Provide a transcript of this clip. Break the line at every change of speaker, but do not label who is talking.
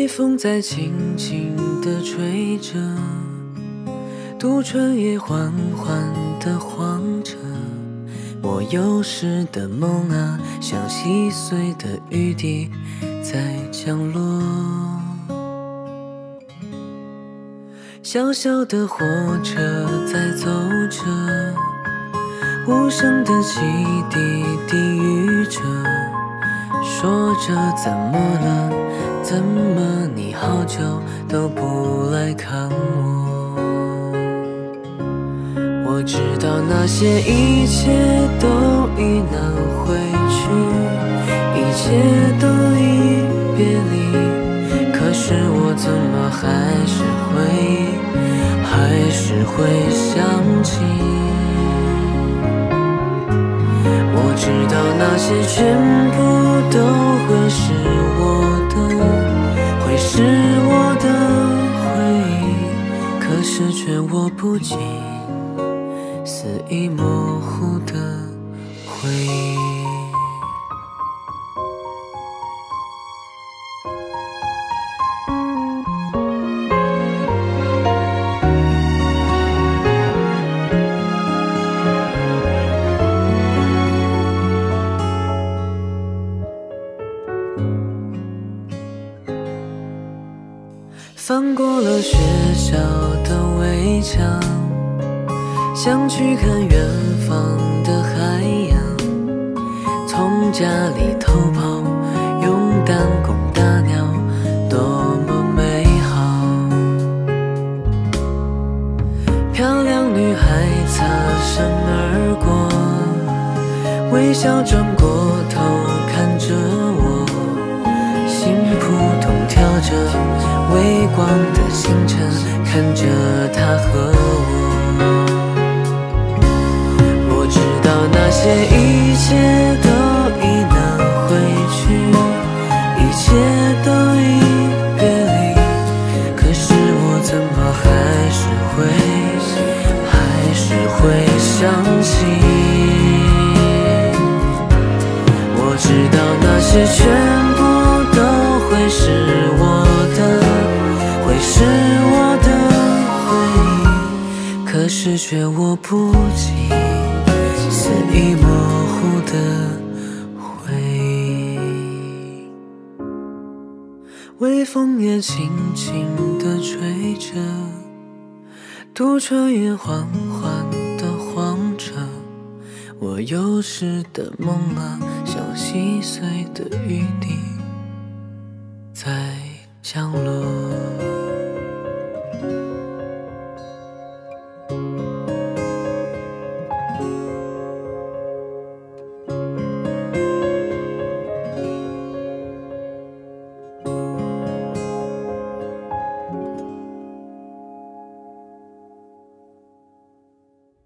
微风在轻轻地吹着，渡春也缓缓地晃着，我幼时的梦啊，像细碎的雨滴在降落。小小的火车在走着，无声的汽笛低语着，说着怎么了？久都不来看我？我知道那些一切都已难回去，一切都已别离，可是我怎么还是会，还是会想起？我知道那些全部都会是我的，会是是却握不紧，肆意模糊的回忆。翻过了学校的墙，想去看远方的海洋。从家里偷跑，用弹弓打鸟，多么美好！漂亮女孩擦身而过，微笑转过头看着我，心扑通跳着。微光的星辰，看着他和我。我知道那些一切都已难回去，一切都已别离，可是我怎么还是会，还是会想起？我知道那些全是却握不紧，肆意模糊的回忆。微风也轻轻的吹着，堵车也缓缓的晃着。我幼时的梦啊，像细碎的雨滴，在降落。